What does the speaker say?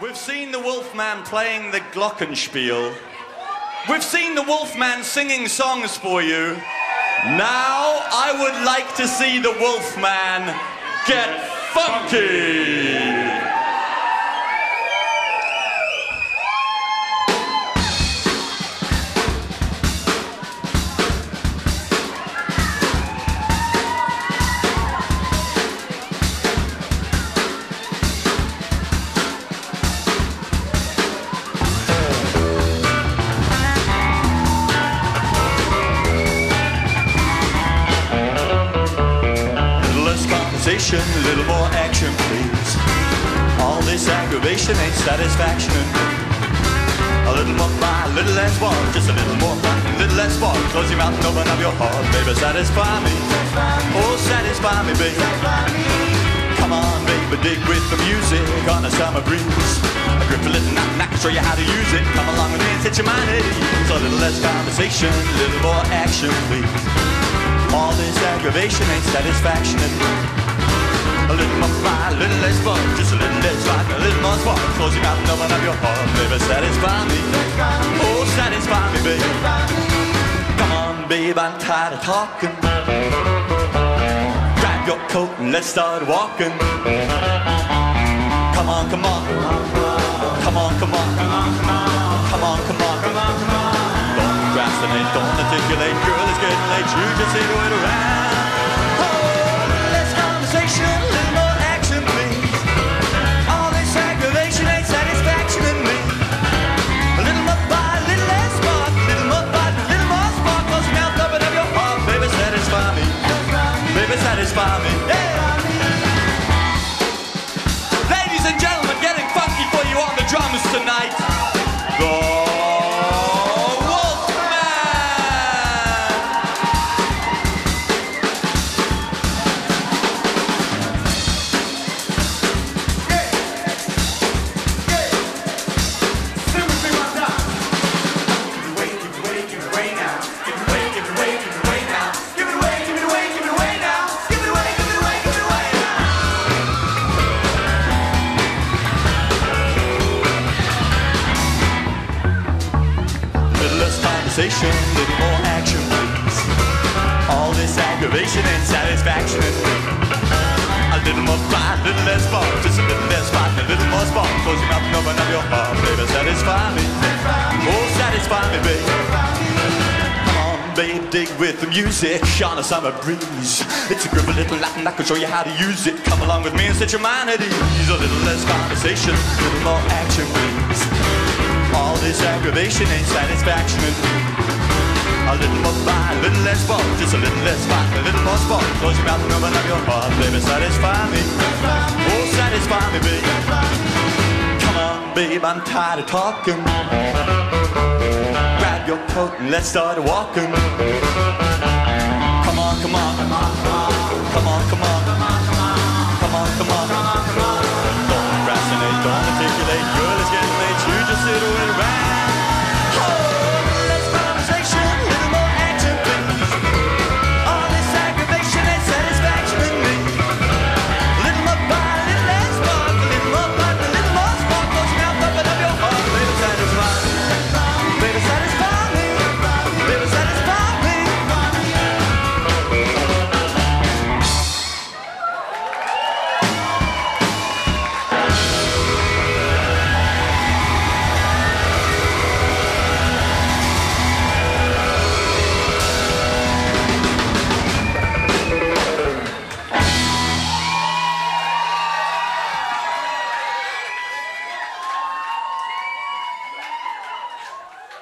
We've seen the Wolfman playing the Glockenspiel. We've seen the Wolfman singing songs for you. Now I would like to see the Wolfman get funky. Conversation, a little more action, please. All this aggravation ain't satisfaction. A little more fire, a little less war, just a little more fire, a little less war. Close your mouth and open up your heart, baby, satisfy me. Oh, satisfy me, baby. Come on, baby, dig with the music on a summer breeze. A grip a little knock, knock, show you how to use it. Come along with me and set your mind at ease. A little less conversation, a little more action, please. All this aggravation ain't satisfaction. A little more fire, a little less fun, just a little less fight, a little more spark. Close your mouth and open up your heart, baby, satisfy me. Oh, satisfy me, baby. Come on, babe, I'm tired of talking. Grab your coat and let's start walking. Come on, Come on, come on. Come on, come on. Come on, articulate, girl, it's getting late. You just say wait around. Oh, less conversation, more action, please. All this aggravation ain't satisfaction me. A little more bite, a little less a little more bite, a little more. Close your mouth, up your heart, baby, satisfy me. Baby, satisfy me. Yeah. Ladies and gentlemen, getting funky for you on the drums tonight. The less conversation, little more action, please. All this aggravation and satisfaction. A little more fight, a little less spark, just a little less fight, a little more spark. Close your mouth and open up your heart, baby, satisfy me. Oh, satisfy me, baby. Come babe, dig with the music on a summer breeze. It's a grip, a little Latin, I can show you how to use it. Come along with me and set your mind at ease. A little less conversation, a little more action, please. All this aggravation ain't satisfaction. A little more fire, a little less spark, just a little less fight, a little more spark. Close your mouth and open up your heart, baby, satisfy me. Oh, satisfy me, baby. Come on, babe, I'm tired of talking. Grab your coat and let's start walking. Come on, come on, come on, come on, come on, come on, come on. Don't sit around. Oh,